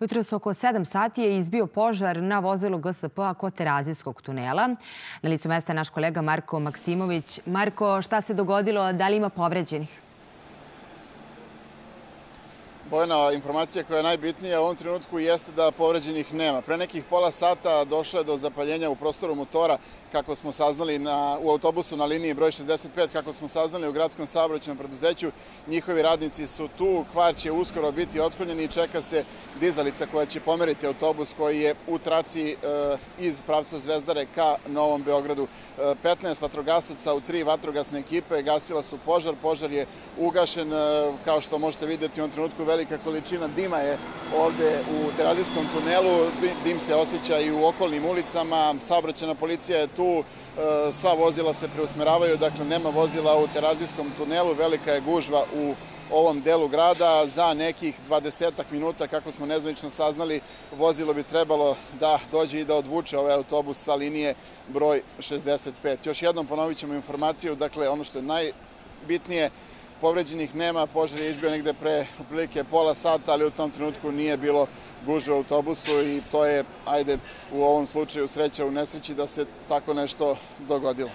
Jutros oko 7 sati je izbio požar na vozilu GSP-a kod Terazijskog tunela. Na licu mesta je naš kolega Marko Maksimović. Marko, šta se dogodilo? Da li ima povređenih? Bojena, informacija koja je najbitnija u ovom trenutku jeste da povređenih nema. Pre nekih pola sata došlo je do zapaljenja u prostoru motora, kako smo saznali na, u autobusu na liniji broj 65, kako smo saznali u gradskom saobraćenom preduzeću. Njihovi radnici su tu, kvar će uskoro biti otklonjen i čeka se dizalica koja će pomeriti autobus koji je u traci e, iz pravca Zvezdare ka Novom Beogradu. E, 15 vatrogasaca u tri vatrogasne ekipe gasila su požar. Požar je ugašen, e, kao što možete videti u ovom trenutku velika količina dima je ovde u Terazijskom tunelu, dim se osjeća i u okolnim ulicama, saobraćena policija je tu, e, sva vozila se preusmeravaju, dakle nema vozila u Terazijskom tunelu, velika je gužva u ovom delu grada. Za nekih 20 minuta, kako smo nezvanično saznali, vozilo bi trebalo da dođe i da odvuče ovaj autobus sa linije broj 65. Još jednom ponovit ćemo informaciju, dakle ono što je najbitnije, Povređenih nema, požar je izbio negde pre otprilike pola sata, ali u tom trenutku nije bilo gužve u autobusu i to je, ajde, u ovom slučaju sreća u nesreći da se tako nešto dogodilo.